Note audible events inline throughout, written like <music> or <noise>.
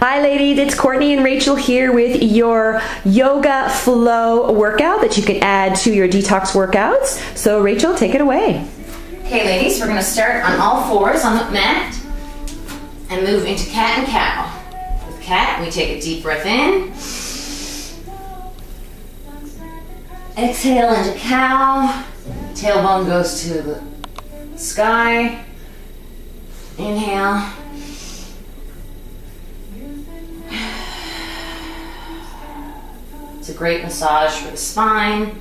Hi ladies, it's Courtney and Rachel here with your yoga flow workout that you can add to your detox workouts. So Rachel, take it away. Okay ladies, we're gonna start on all fours on the mat and move into cat and cow. With cat, we take a deep breath in. Exhale into cow. Tailbone goes to the sky. Inhale. A great massage for the spine.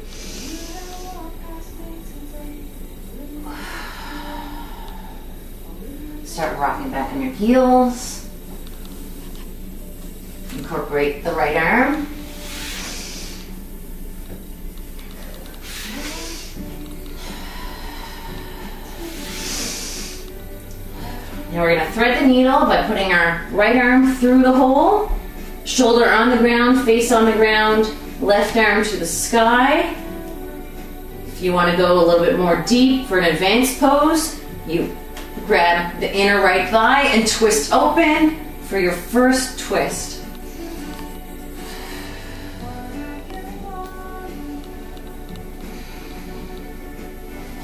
Start rocking back on your heels. Incorporate the right arm. Now we're gonna thread the needle by putting our right arm through the hole, shoulder on the ground, face on the ground, left arm to the sky. If you wanna go a little bit more deep for an advanced pose, you grab the inner right thigh and twist open for your first twist.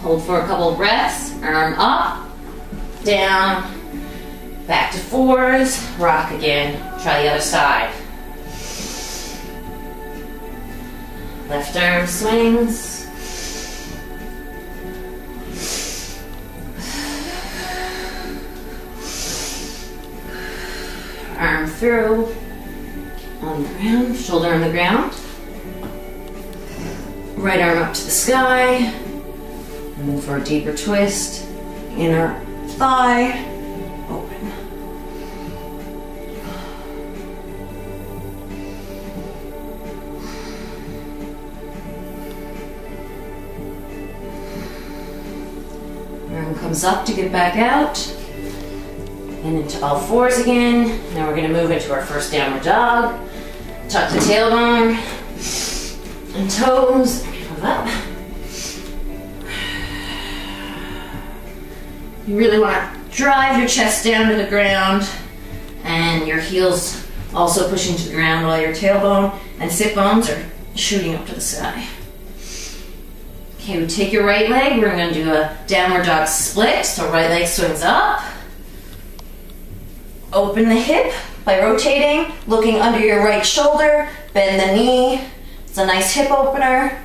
Hold for a couple breaths, arm up, down, back to fours, rock again, try the other side. Left arm swings. Arm through, on the ground, shoulder on the ground. Right arm up to the sky. Move for a deeper twist. Inner thigh, Comes up to get back out. And into all fours again. Now we're gonna move into our first downward dog. Tuck the tailbone and toes. Move up. You really want to drive your chest down to the ground and your heels also pushing to the ground while your tailbone and sit bones are shooting up to the sky. Okay, we take your right leg, we're going to do a downward dog split. So right leg swings up. Open the hip by rotating, looking under your right shoulder, bend the knee. It's a nice hip opener.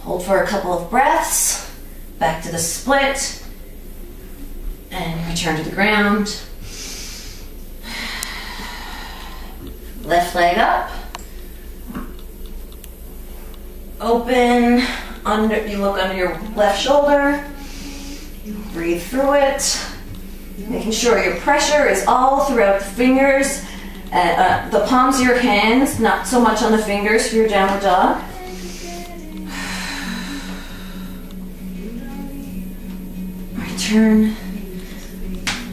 Hold for a couple of breaths. Back to the split. And return to the ground. Left leg up. Open. Under you look under your left shoulder. Breathe through it. Making sure your pressure is all throughout the fingers, uh, uh, the palms of your hands, not so much on the fingers for your downward dog. turn.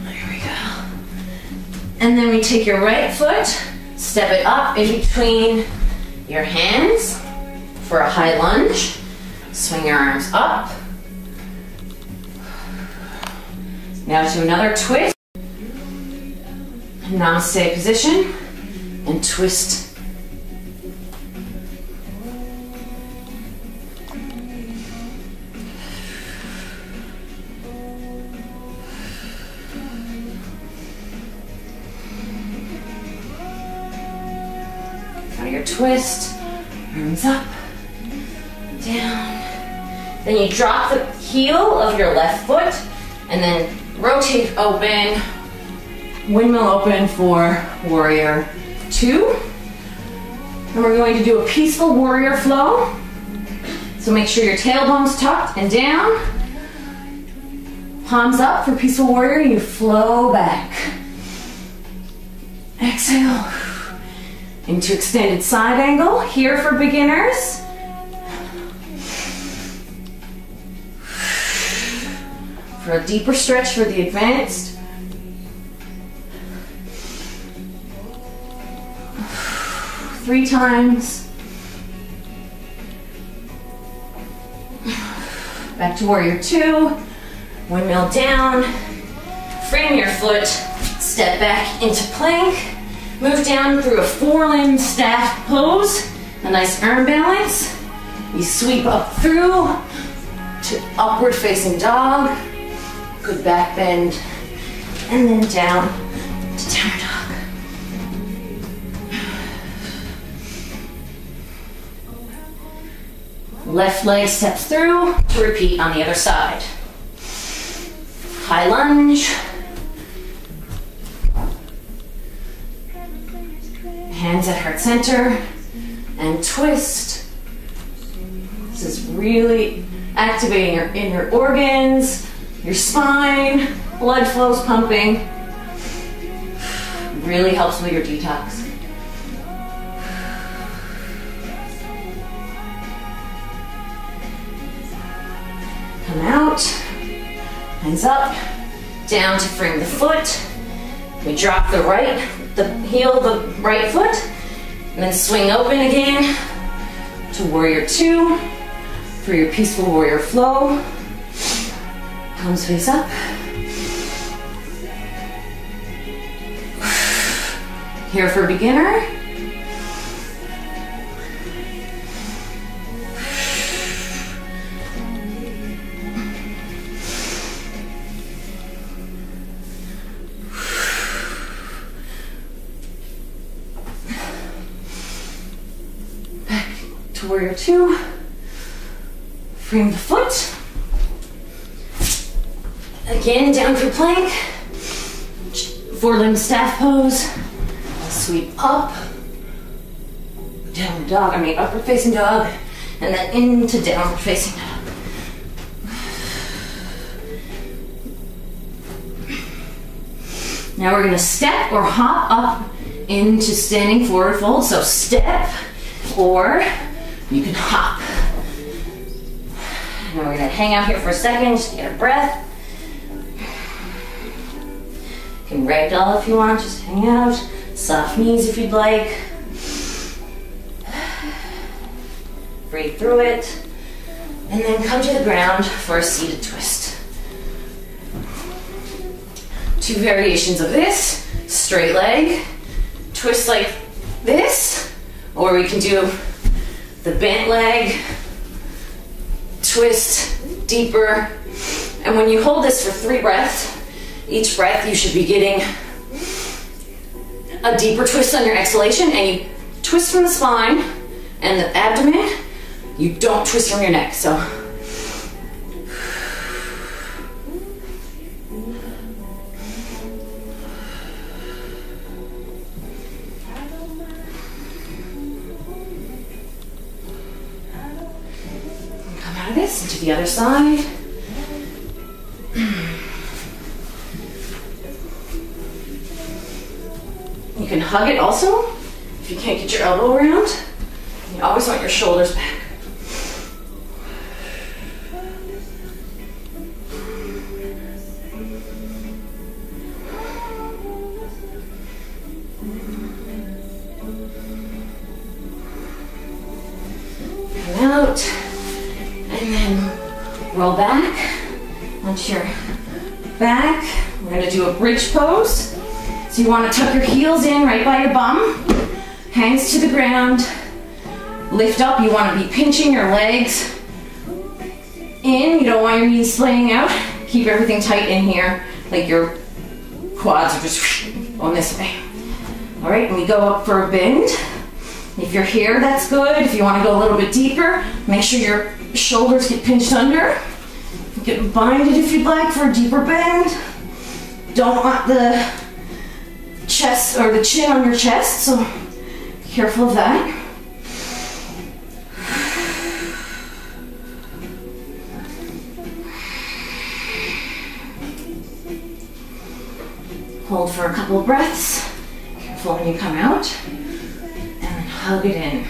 There we go. And then we take your right foot, step it up in between your hands for a high lunge. Swing your arms up. Now to another twist. Namaste position and twist Now your twist, arms up, down. Then you drop the heel of your left foot and then rotate open, windmill open for warrior two. And we're going to do a peaceful warrior flow. So make sure your tailbone's tucked and down. Palms up for peaceful warrior, you flow back. Exhale into extended side angle here for beginners. For a deeper stretch for the advanced. Three times. Back to warrior two. Windmill down. frame your foot, step back into plank, move down through a four-limb staff pose, a nice arm balance. You sweep up through to upward facing dog, good back bend, and then down to down dog. Left leg steps through to repeat on the other side. High lunge. Hands at heart center and twist. This is really activating your inner organs, your spine, blood flows pumping. Really helps with your detox. Come out, hands up, down to frame the foot. We drop the right, the heel the right foot, and then swing open again to warrior two for your peaceful warrior flow. Palms face up. Here for beginner. Back to warrior two. Frame the foot. Again, down for plank. Four limb staff pose. Sweep up. Down dog, I mean upward facing dog. And then into downward facing dog. Now we're gonna step or hop up into standing forward fold. So step or you can hop. Now we're gonna hang out here for a second, just get a breath. Can ragdoll if you want, just hang out. Soft knees if you'd like. <sighs> Breathe through it. And then come to the ground for a seated twist. Two variations of this. Straight leg, twist like this, or we can do the bent leg, twist deeper. And when you hold this for three breaths, each breath you should be getting a deeper twist on your exhalation and you twist from the spine and the abdomen. You don't twist from your neck. So come out of this into the other side. You can hug it also if you can't get your elbow around. You always want your shoulders back. Come out and then roll back onto your back. We're gonna do a bridge pose. So you want to tuck your heels in right by your bum, hands to the ground, lift up. You want to be pinching your legs in. You don't want your knees splaying out. Keep everything tight in here, like your quads are just <sniffs> on this way. All right, and we go up for a bend. If you're here, that's good. If you want to go a little bit deeper, make sure your shoulders get pinched under. Get binded if you'd like for a deeper bend. Don't want the chest or the chin on your chest, so careful of that. Hold for a couple breaths. Careful when you come out. And then hug it in.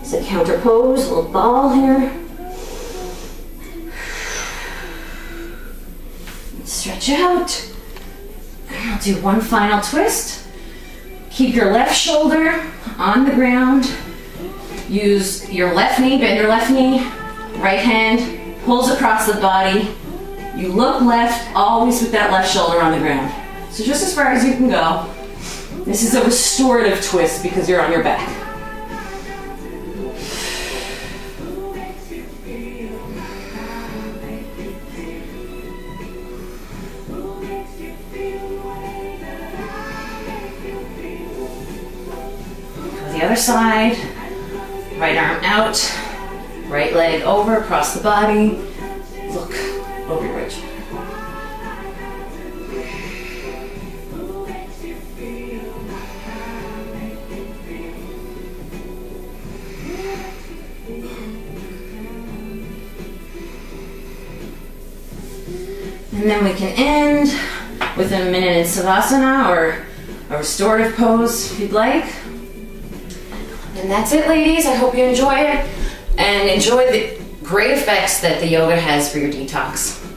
It's a counter pose, a little ball here. Stretch out. Do one final twist. Keep your left shoulder on the ground. Use your left knee, bend your left knee. Right hand pulls across the body. You look left, always with that left shoulder on the ground. So just as far as you can go. This is a restorative twist because you're on your back. The other side, right arm out, right leg over across the body. Look over your right shoulder. And then we can end with a minute in Savasana or a restorative pose if you'd like. And that's it, ladies. I hope you enjoy it and enjoy the great effects that the yoga has for your detox.